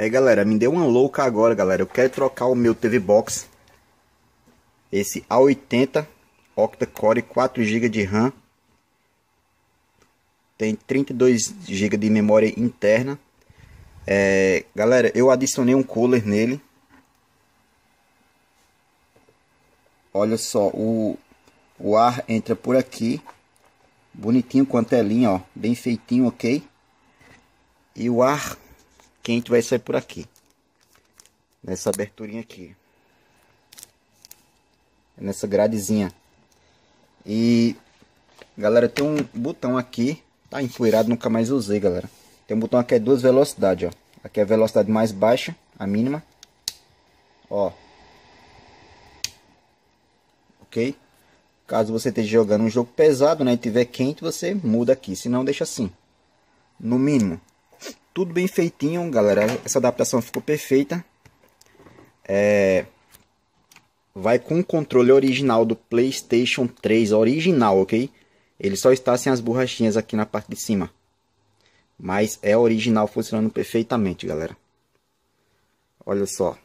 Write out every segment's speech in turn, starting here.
É, galera, me deu uma louca agora, galera. Eu quero trocar o meu TV Box. Esse A80 octa-core 4 GB de RAM. Tem 32 GB de memória interna. É, galera, eu adicionei um cooler nele. Olha só, o, o ar entra por aqui. Bonitinho com a telinha, ó. Bem feitinho, ok? E o ar quente vai sair por aqui. Nessa aberturinha aqui. Nessa gradezinha. E, galera, tem um botão aqui. Tá empoeirado, nunca mais usei, galera. Tem um botão aqui é duas velocidades, ó. Aqui é a velocidade mais baixa, a mínima. Ó. Ok? Caso você esteja jogando um jogo pesado, né, e tiver quente, você muda aqui. Se não, deixa assim. No mínimo tudo bem feitinho, galera. Essa adaptação ficou perfeita. É... Vai com o controle original do PlayStation 3, original, ok? Ele só está sem as borrachinhas aqui na parte de cima. Mas é original funcionando perfeitamente, galera. Olha só.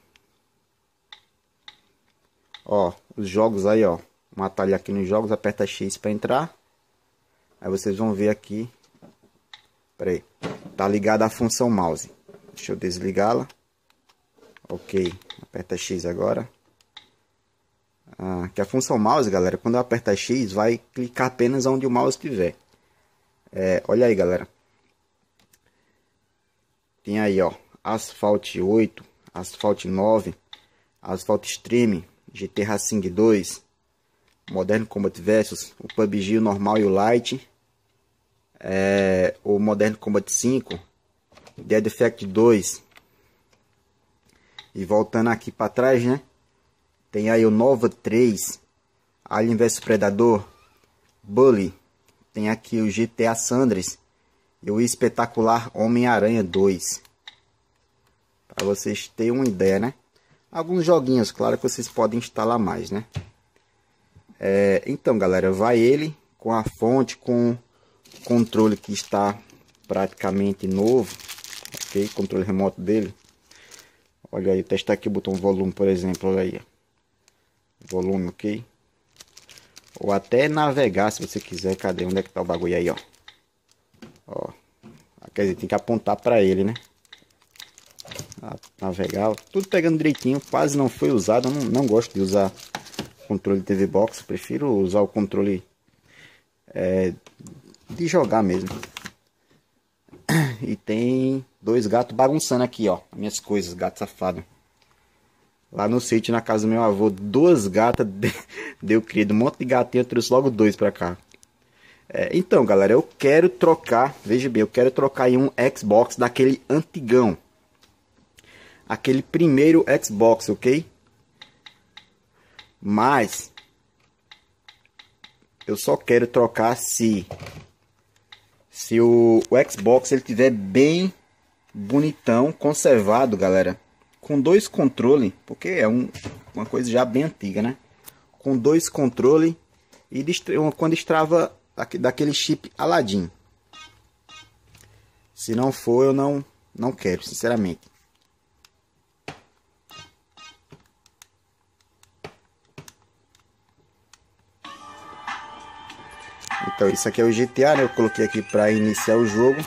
Ó, os jogos aí, ó. Um atalho aqui nos jogos, aperta X para entrar. Aí vocês vão ver aqui. Pera aí. Tá ligada a função mouse. Deixa eu desligá-la. Ok. Aperta X agora. Ah, que a função mouse, galera, quando eu apertar X, vai clicar apenas onde o mouse estiver. É, olha aí, galera. Tem aí, ó. Asphalt 8, Asphalt 9, Asphalt Extreme, GT Racing 2, Modern Combat Versus, o PUBG, o normal e o light é, o Modern Combat 5, Dead Effect 2. E voltando aqui para trás, né? Tem aí o Nova 3, Alien vs Predador, Bully. Tem aqui o GTA Sandres e o espetacular Homem-Aranha 2. Para vocês terem uma ideia, né? Alguns joguinhos, claro que vocês podem instalar mais, né? É, então, galera, vai ele com a fonte, com controle que está praticamente novo, ok? Controle remoto dele. Olha aí, testar aqui o botão volume, por exemplo, olha aí. Volume, ok? Ou até navegar, se você quiser. Cadê? Onde é que tá o bagulho aí, ó? Ó. Quer dizer, tem que apontar para ele, né? Navegar, tudo pegando direitinho. Quase não foi usado. Não, não gosto de usar controle TV Box. Prefiro usar o controle é, de jogar mesmo. E tem dois gatos bagunçando aqui, ó. Minhas coisas, gato safado. Lá no sítio, na casa do meu avô, duas gatas deu criado. Um monte de gatinho, eu trouxe logo dois pra cá. É, então, galera, eu quero trocar, veja bem, eu quero trocar em um Xbox daquele antigão. Aquele primeiro Xbox, ok? Mas, eu só quero trocar se se o, o Xbox ele tiver bem bonitão, conservado, galera, com dois controles, porque é um, uma coisa já bem antiga, né? Com dois controles e quando estrava daquele chip Aladdin. Se não for, eu não não quero, sinceramente. Então isso aqui é o GTA, né? Eu coloquei aqui para iniciar o jogo.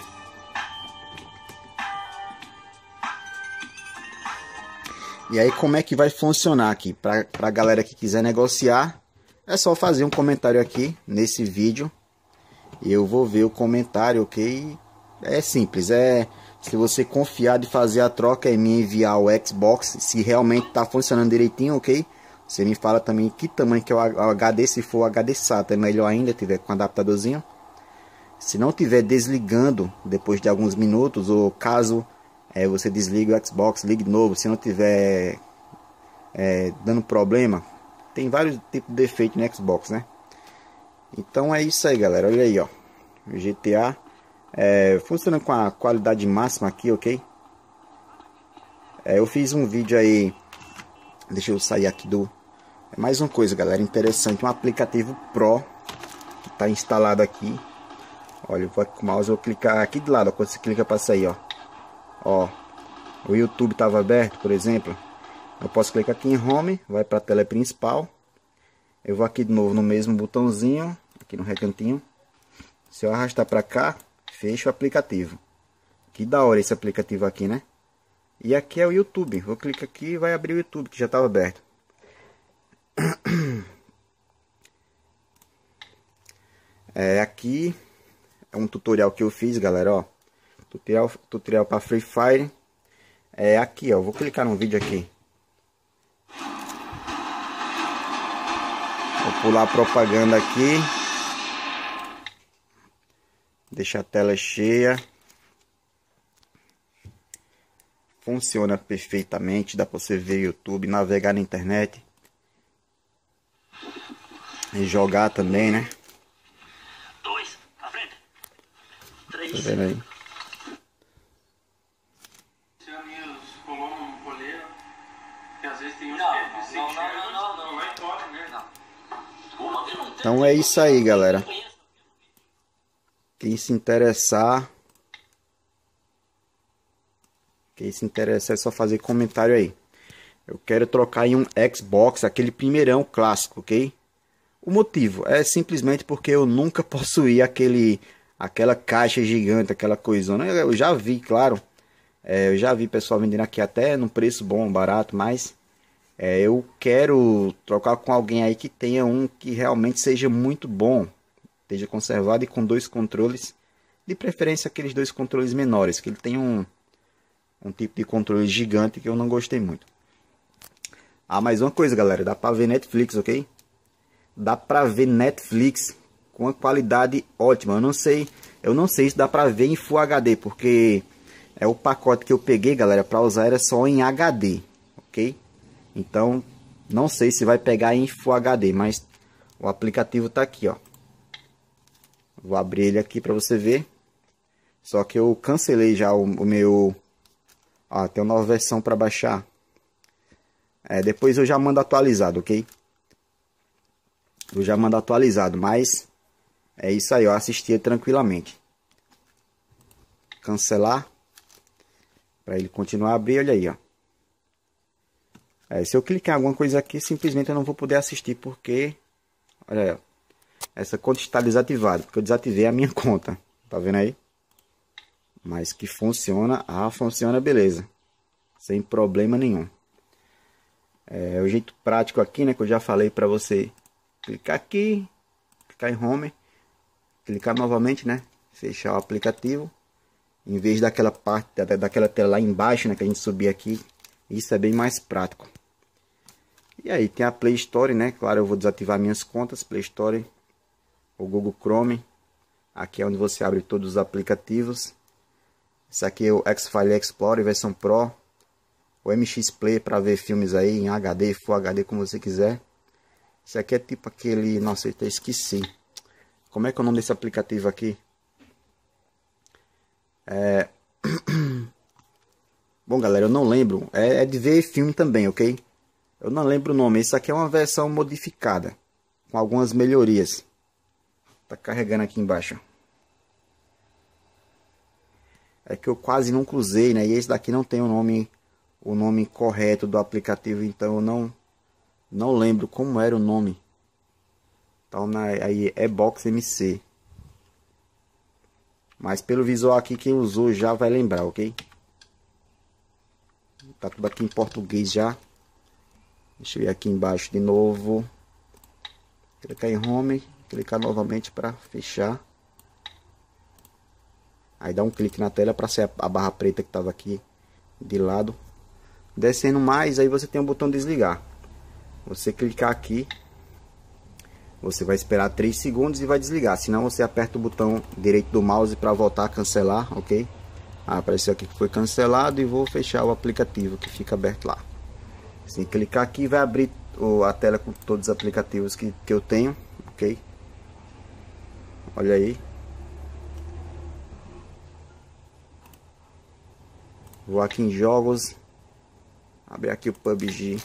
E aí como é que vai funcionar aqui? Para a galera que quiser negociar, é só fazer um comentário aqui nesse vídeo. Eu vou ver o comentário, ok? É simples, é... Se você confiar de fazer a troca e me enviar o Xbox, se realmente está funcionando direitinho, ok? Você me fala também que tamanho que é o HD, se for HD SATA é melhor ainda, tiver com adaptadorzinho. Se não tiver desligando depois de alguns minutos, ou caso é, você desligue o Xbox, ligue de novo, se não tiver é, dando problema, tem vários tipos de defeito no Xbox, né? Então é isso aí, galera. Olha aí, ó. O GTA é, funciona com a qualidade máxima aqui, ok? É, eu fiz um vídeo aí. Deixa eu sair aqui do, mais uma coisa, galera, interessante, um aplicativo Pro que está instalado aqui. Olha, eu vou com o mouse, eu vou clicar aqui do lado, ó, quando você clica para sair, ó. Ó, o YouTube estava aberto, por exemplo, eu posso clicar aqui em Home, vai para a tela principal. Eu vou aqui de novo no mesmo botãozinho, aqui no recantinho. Se eu arrastar para cá, fecha o aplicativo. Que da hora esse aplicativo aqui, né? E aqui é o YouTube. Vou clicar aqui e vai abrir o YouTube que já estava aberto. É, aqui é um tutorial que eu fiz, galera, ó. Tutorial, tutorial para Free Fire. É aqui, ó. Vou clicar no vídeo aqui. Vou pular a propaganda aqui. Deixa a tela cheia. Funciona perfeitamente. Dá para você ver YouTube, navegar na internet. E jogar também, né? Tá vendo aí? Então é isso aí, galera. Quem se interessar, quem se interessar é só fazer comentário aí. Eu quero trocar em um Xbox, aquele primeirão clássico, ok? O motivo é simplesmente porque eu nunca possuí aquele aquela caixa gigante, aquela coisona. Eu já vi, claro. É, eu já vi pessoal vendendo aqui até num preço bom, barato, mas é, eu quero trocar com alguém aí que tenha um que realmente seja muito bom, esteja conservado e com dois controles, de preferência aqueles dois controles menores, que ele tem um, um tipo de controle gigante que eu não gostei muito. Ah, mais uma coisa, galera, dá pra ver Netflix, ok? Dá pra ver Netflix com uma qualidade ótima. Eu não sei, eu não sei se dá para ver em Full HD, porque é o pacote que eu peguei, galera, para usar era só em HD, ok? Então, não sei se vai pegar em Full HD, mas o aplicativo tá aqui, ó. Vou abrir ele aqui para você ver. Só que eu cancelei já o, o meu... Ó, tem uma nova versão para baixar. É, depois eu já mando atualizado, ok? Eu já mando atualizado, mas é isso aí, eu assistia tranquilamente. Cancelar. Para ele continuar a abrir, olha aí, ó. É, se eu clicar em alguma coisa aqui, simplesmente eu não vou poder assistir, porque... Olha aí, Essa conta está desativada, porque eu desativei a minha conta. Tá vendo aí? Mas que funciona, ah, funciona beleza. Sem problema nenhum. É o jeito prático aqui, né, que eu já falei para você. Clicar aqui, clicar em Home clicar novamente, né? Fechar o aplicativo. Em vez daquela parte, daquela tela lá embaixo, né? Que a gente subir aqui. Isso é bem mais prático. E aí, tem a Play Store, né? Claro, eu vou desativar minhas contas. Play Store, o Google Chrome. Aqui é onde você abre todos os aplicativos. Esse aqui é o X-File Explorer versão Pro. O MX Play para ver filmes aí em HD, Full HD, como você quiser. Esse aqui é tipo aquele... Nossa, eu até esqueci. Como é que é o nome desse aplicativo aqui? É... Bom, galera, eu não lembro. É, é, de ver filme também, ok? Eu não lembro o nome. Isso aqui é uma versão modificada. Com algumas melhorias. Tá carregando aqui embaixo. É que eu quase nunca usei, né? E esse daqui não tem o nome, o nome correto do aplicativo. Então eu não, não lembro como era o nome. Então na, aí é Box MC. Mas pelo visual aqui quem usou já vai lembrar, ok? Tá tudo aqui em português já. Deixa eu ir aqui embaixo de novo. Clicar em Home. Clicar novamente para fechar. Aí dá um clique na tela para ser a barra preta que estava aqui de lado. Descendo mais, aí você tem o botão desligar. Você clicar aqui, você vai esperar 3 segundos e vai desligar. Senão você aperta o botão direito do mouse para voltar a cancelar, ok? Ah, apareceu aqui que foi cancelado e vou fechar o aplicativo que fica aberto lá. Se clicar aqui vai abrir a tela com todos os aplicativos que, que eu tenho, ok? Olha aí. Vou aqui em jogos. Abrir aqui o PUBG.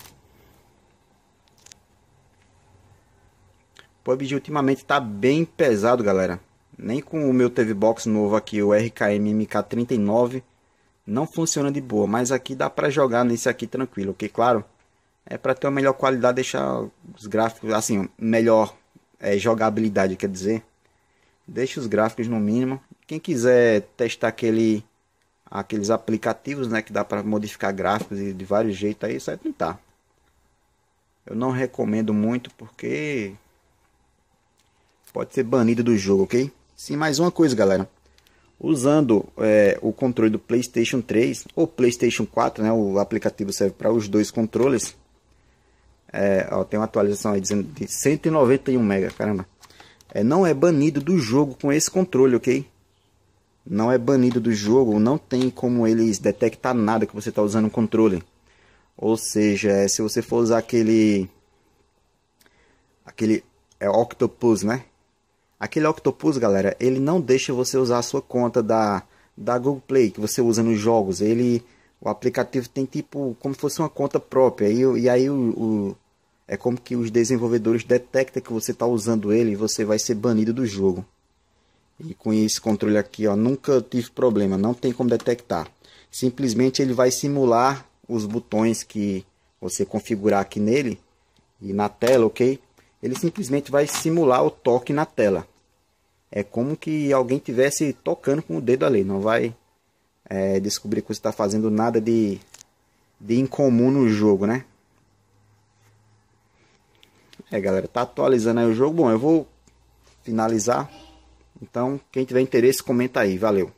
PUBG ultimamente tá bem pesado, galera. Nem com o meu TV Box novo aqui, o RKM MK39, não funciona de boa, mas aqui dá para jogar nesse aqui tranquilo, ok? Claro, é para ter uma melhor qualidade, deixar os gráficos, assim, melhor é, jogabilidade, quer dizer, deixa os gráficos no mínimo. Quem quiser testar aquele, aqueles aplicativos, né, que dá para modificar gráficos de, vários jeitos aí, sai tentar. Eu não recomendo muito porque pode ser banido do jogo, ok? Sim, mais uma coisa, galera. Usando é, o controle do PlayStation 3 ou PlayStation 4, né, o aplicativo serve para os dois controles. É, ó, tem uma atualização aí dizendo de 191 MB, caramba. É, não é banido do jogo com esse controle, ok? Não é banido do jogo, não tem como eles detectar nada que você está usando o controle. Ou seja, é, se você for usar aquele aquele é Octopus, né? Aquele Octopus, galera, ele não deixa você usar a sua conta da, da Google Play que você usa nos jogos. Ele, o aplicativo tem tipo como se fosse uma conta própria. E, e aí o, o é como que os desenvolvedores detectam que você está usando ele e você vai ser banido do jogo. E com esse controle aqui, ó, nunca tive problema, não tem como detectar. Simplesmente ele vai simular os botões que você configurar aqui nele e na tela, ok? Ele simplesmente vai simular o toque na tela é como que alguém tivesse tocando com o dedo ali. Não vai é, descobrir que você está fazendo nada de, de incomum no jogo, né? É, galera, tá atualizando aí o jogo. Bom, eu vou finalizar. Então, quem tiver interesse, comenta aí. Valeu.